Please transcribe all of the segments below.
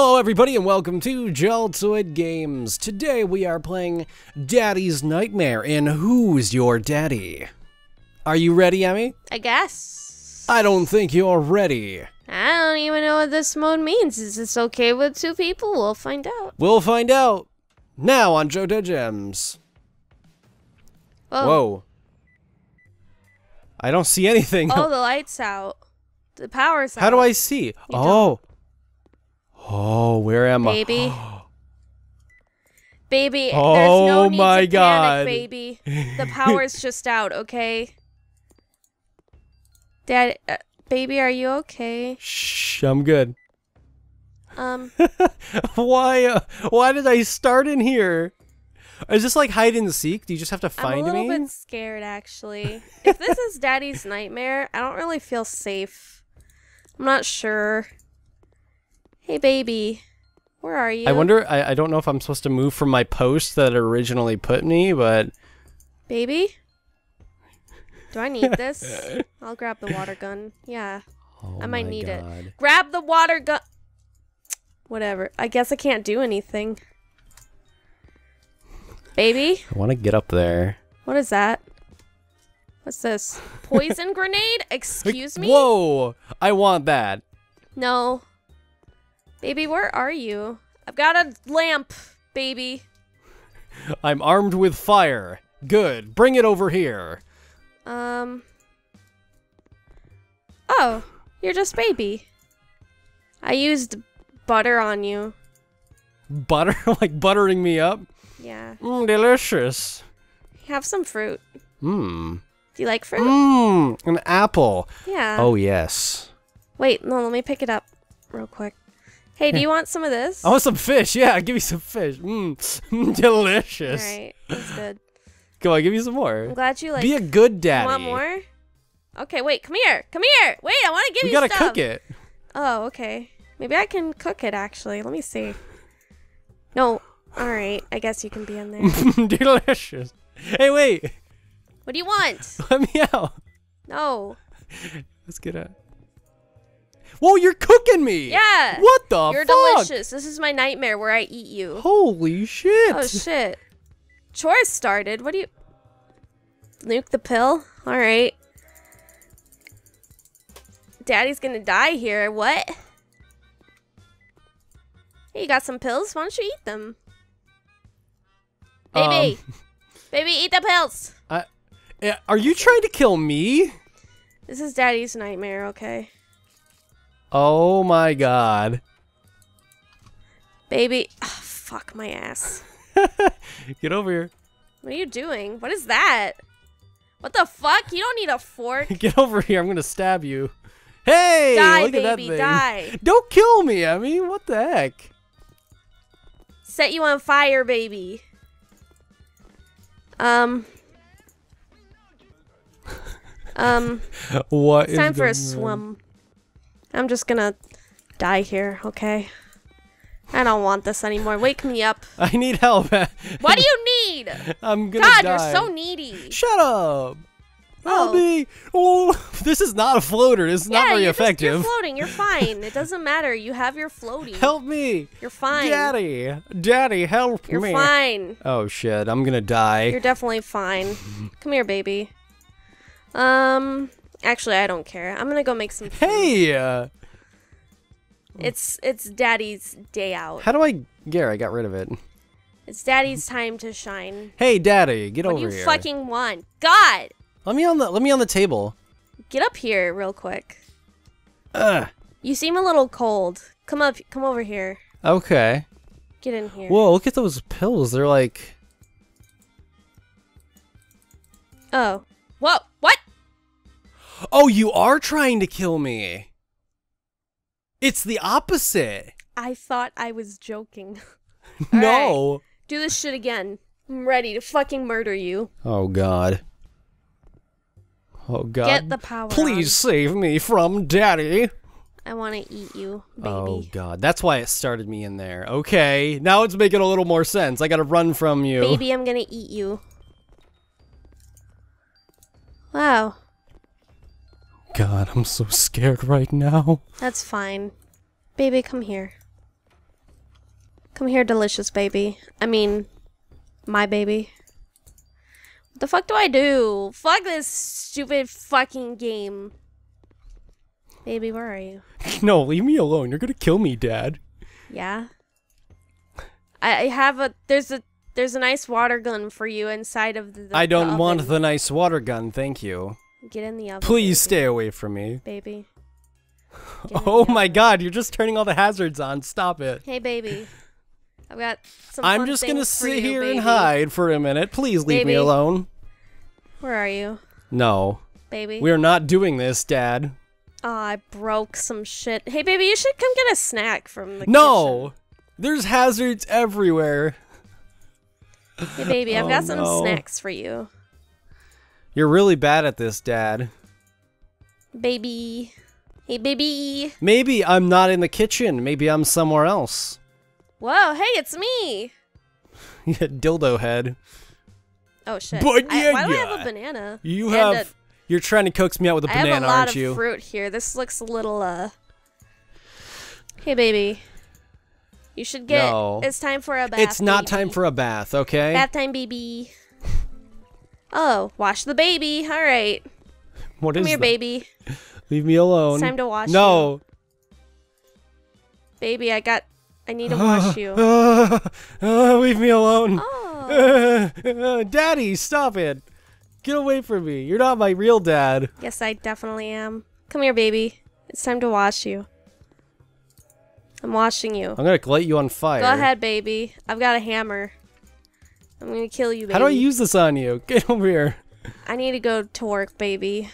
Hello, everybody, and welcome to Jaltoid Games. Today we are playing Daddy's Nightmare in Who's Your Daddy? Are you ready, Emi? I guess. I don't think you're ready. I don't even know what this mode means. Is this okay with two people? We'll find out. We'll find out now on Jaltoid Games. Whoa. Whoa. I don't see anything. Oh, the light's out. The power's out. How do I see? Oh. Oh, where am I? Baby. baby, Oh there's no need my to God. panic, baby. The power's just out, okay? Dad, uh, baby, are you okay? Shh, I'm good. Um, why? Uh, why did I start in here? Is this like hide and seek? Do you just have to find me? I'm a little me? bit scared, actually. if this is Daddy's nightmare, I don't really feel safe. I'm not sure. Hey, baby. Where are you? I wonder. I, I don't know if I'm supposed to move from my post that originally put me, but Baby? Do I need this? I'll grab the water gun. Yeah. oh I might need it. Grab the water gun. Whatever. I guess I can't do anything. Baby? I want to get up there. What is that? What's this? Poison grenade? Excuse me? Whoa! I want that. No. Baby, where are you? I've got a lamp, baby. I'm armed with fire. Good. Bring it over here. Um. Oh, you're just baby. I used butter on you. Butter, like buttering me up. Yeah. Mmm, delicious. Have some fruit. Mmm. Do you like fruit? Mmm, an apple. Yeah. Oh yes. Wait, no, let me pick it up real quick. Hey, do you want some of this? I want some fish. Yeah, give me some fish. Mmm, mmm delicious. Alright, that's good. Come on, give me some more. I'm glad you like. Be a good you daddy. want more? Okay, wait, come here. Come here. Wait, I want to give We you gotta stuff. cook it. Oh, okay. Maybe I can cook it actually. Let me see. No. Alright, I guess you can be in there. delicious. Hey, wait. what do you want? Let me out. No. Let's get it. Whoa, you're cooking me. Yeah. What the You're fuck? delicious. This is my nightmare where I eat you. Holy shit. Oh shit. Chores started. What do you Nuke the pill? Alright. Daddy's gonna die here. What? Hey, you got some pills? Why don't you eat them? Baby! Um, Baby, eat the pills! eh, are you trying to kill me? This is Daddy's nightmare, okay? Oh my god. Baby. Oh, fuck my ass. Get over here. What are you doing? What is that? What the fuck? You don't need a fork. Get over here. I'm gonna stab you. Hey, Die, look at that baby, thing. die. Don't kill me, Emi. What the heck? Set you on fire, baby. Um. Um, What it's time for a swim. I'm just gonna die here, okay? I don't want this anymore. Wake me up. I need help. What do you need? I'm gonna God, die. you're so needy. Shut up. Help Oh. me. Oh, this is not a floater. This is not very you're just- effective. you're floating. You're fine. It doesn't matter. You have your floaty. help me. You're fine. Daddy. Daddy, help You're me. fine. Oh shit, I'm gonna die. You're definitely fine. Come here, baby. Um, actually, I don't care. I'm gonna go make some. food. Hey, uh, It's it's Daddy's day out. how do I Gare, I got rid of it. It's Daddy's time to shine. Hey, Daddy, get What over do you fucking want? God, Let me on the let me on the table. get up here real quick. Ugh. You seem a little cold. Come up. Come over here. Okay. Get in here. Whoa, look at those pills. They're like Oh. Whoa. Oh, you are trying to kill me. It's the opposite. I thought I was joking. no. Do this shit again. I'm ready to fucking murder you. Oh god. Oh god. Get the power. Please save me from daddy. I want to eat you, baby. Oh god. That's why it started me in there. Okay. Now it's making a little more sense. I got to run from you. Baby, I'm gonna eat you. Wow. God, I'm so scared right now. That's fine. Baby, come here. Come here, delicious baby. I mean, my baby. What the fuck do I do? Fuck this stupid fucking game. Baby, where are you? No, leave me alone. You're gonna kill me, Dad. Yeah. I I have a there's a there's a nice water gun for you inside of the. I don't the want the nice water gun, thank you. Get in the oven. Please baby. stay away from me. baby. Oh my oven. god, you're just turning all the hazards on. Stop it. Hey, baby. I've got some. I'm just gonna sit you, here baby. and hide for a minute. Please leave me alone. Where are you, No, baby? we're not doing this, Dad. Oh, I broke some shit. Hey, baby, you should come get a snack from the No! There's hazards everywhere. Hey, baby, I've Oh, got some no. snacks for you, You're really bad at this, Dad. baby. Hey, baby. Maybe I'm not in the kitchen. Maybe I'm somewhere else. Whoa, hey, it's me. Dildo head. Oh shit. But I- yeah, why do I have a banana? You And have. a- you're trying to coax me out with a I have banana, a lot of you? fruit here. This looks a little uh. Hey, baby. You should get. No. It's time for a bath. it's not baby. time for a bath, okay? bath time, baby. Oh, wash the baby. All right, what come is here, that? baby. Leave me alone. It's time to wash No. Baby, I got. I need to wash you. Uh, leave me alone. Oh. Daddy, stop it. Get away from me. You're not my real dad. Yes, I definitely am. Come here, baby. It's time to wash you. I'm washing you. I'm gonna light you on fire. Go ahead, baby. I've got a hammer. I'm gonna kill you, baby. How do I use this on you? Get over here. I need to go to work, baby.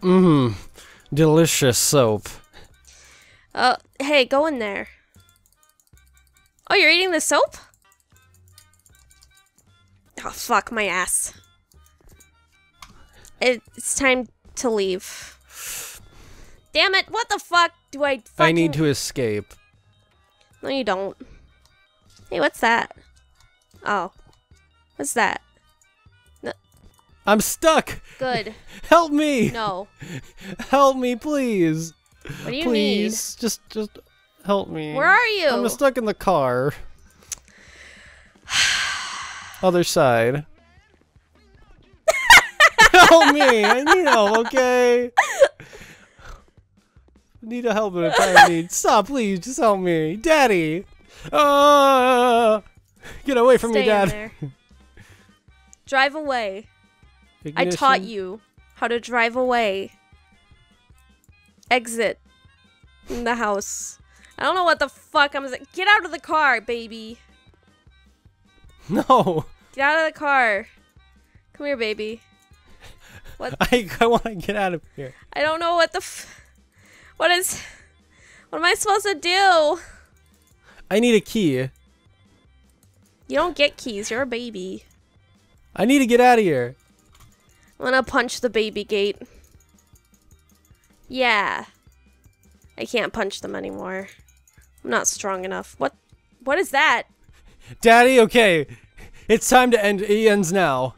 Mmm. Delicious soap. Oh, hey, go in there. Oh, you're eating the soap? Oh, fuck my ass. It's time to leave. Damn it! What the fuck do I? Fucking... I need to escape. No, you don't. Hey, what's that? Oh, what's that? I'm stuck. Good. Help me. No. Help me, please. What do you please. Just just help me. Where are you? I'm stuck in the car. Other side. help me. I need help, okay? need a help in a time of need. Stop, please. Just help me. Daddy. Uh, get away from Stay Dad. there. Drive away. I taught you how to drive away. Exit in the house. I don't know what the fuck I'm. Get out of the car, baby. No. Get out of the car. Come here, baby. What? I, I want to get out of here. I don't know what the. F- what is? What am I supposed to do? I need a key. You don't get keys. You're a baby. I need to get out of here. I'm gonna punch the baby gate. Yeah. I can't punch them anymore. I'm not strong enough. What? What is that? Daddy, okay. It's time to end. It ends now.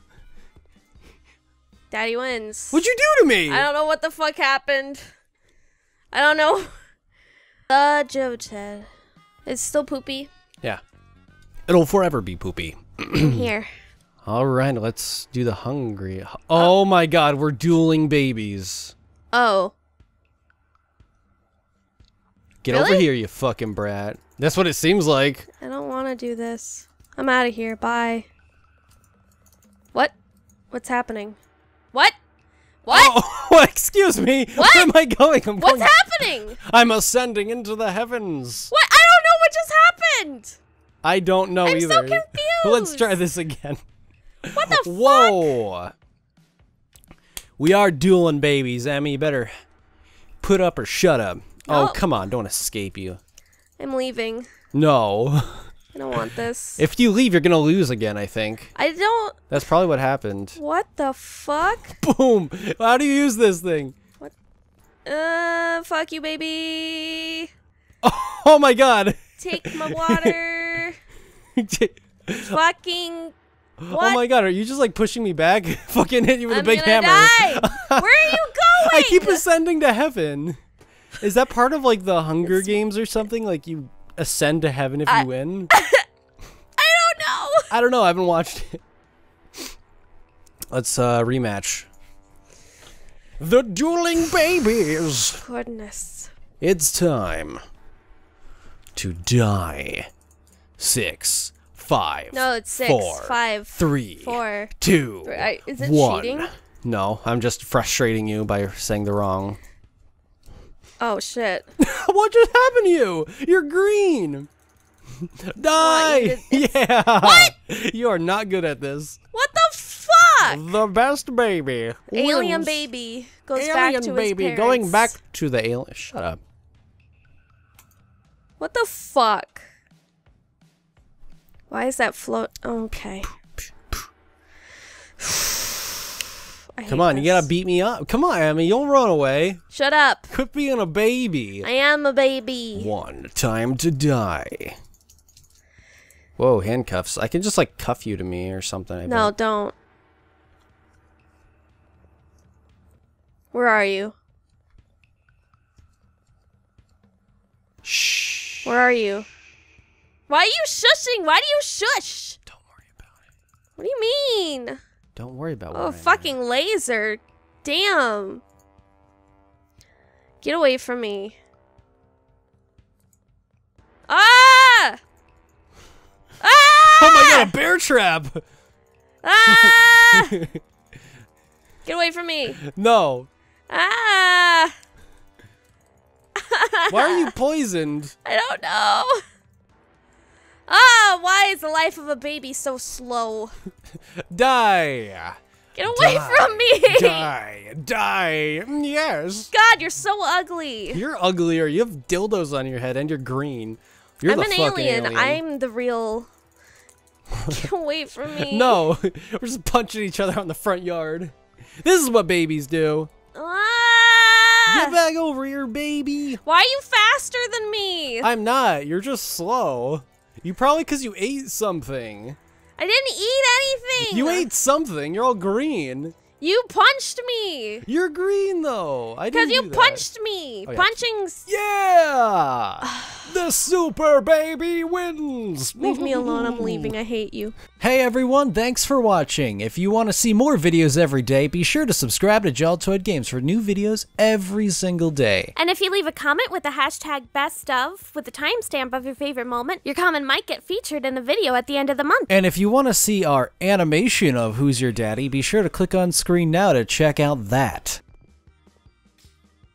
Daddy wins. What'd you do to me? I don't know what the fuck happened. I don't know. Uh, Joe Ted. It's still poopy. Yeah. It'll forever be poopy. Here. All right, let's do the hungry. Oh my god, we're dueling babies. Oh. Get over here, you fucking brat. That's what it seems like. I don't want to do this. I'm out of here. Bye. What? What's happening? What? What? Oh, excuse me. What? Where am I going? I'm What's going. happening? I'm ascending into the heavens. What? I don't know what just happened. I don't know I'm either. so confused. Let's try this again. What the fuck? Whoa. We are dueling babies, Emi. You better put up or shut up. Oh, No. come on. Don't escape you. I'm leaving. No. I don't want this. If you leave, you're going to lose again, I think. I don't. That's probably what happened. What the fuck? Boom. How do you use this thing? What? Uh, fuck you, baby. Oh my god. Take my water. Fucking. Oh my god, are you just like pushing me back? Fucking hit you with I'm a big hammer. die. Where are you going? I keep ascending to heaven. Is that part of like the Hunger Games or something? Like you ascend to heaven if I- you win? I don't know. I don't know. I haven't watched it. Let's uh, rematch. The dueling babies. Goodness. It's time to die. Six, five, No, it's six, four, five, three, four. two, Three. I- is it one. cheating? No, I'm just frustrating you by saying the wrong. Oh shit. what just happened to you? You're green. Die! you yeah. What? You are not good at this. What the fuck? The best baby. Alien wins. baby goes Alien back to baby his going back to the alien. Shut up. What the fuck? Why is that float? Okay. Come on, you gotta beat me up. Come on, I mean, you'll run away. Shut up. Quit being a baby. I am a baby. One time to die. Whoa, handcuffs. I can just like cuff you to me or something. I No, bet. don't. Where are you? Shh. Where are you? Why are you shushing? Why do you shush? Don't worry about it. What do you mean? Don't worry about it. Oh, fucking laser. Damn. Get away from me. Ah! Ah! Oh my god, a bear trap! Ah! Get away from me. no. Ah! Why are you poisoned? I don't know. Ah, why is the life of a baby so slow? Die! Get away Die. from me! Die! Die! Yes! God, you're so ugly. You're uglier. You have dildos on your head and you're green. You're I'm the an fucking alien. alien. I'm the real. Get away from me. No, we're just punching each other on the front yard. This is what babies do. Ah! Get back over here, baby. Why are you faster than me? I'm not. You're just slow. You probably because you ate something. I didn't eat anything. You ate something. You're all green. You punched me. You're green though. I Because you do that. punched me. Oh, yeah. Punching's. Yeah! the super baby wins! Leave me alone. I'm leaving. I hate you. Hey everyone, thanks for watching. If you want to see more videos every day, be sure to subscribe to Jaltoid Games for new videos every single day. And if you leave a comment with the hashtag best of with the timestamp of your favorite moment, your comment might get featured in a video at the end of the month. And if you want to see our animation of Who's Your Daddy, be sure to click on screen now to check out that.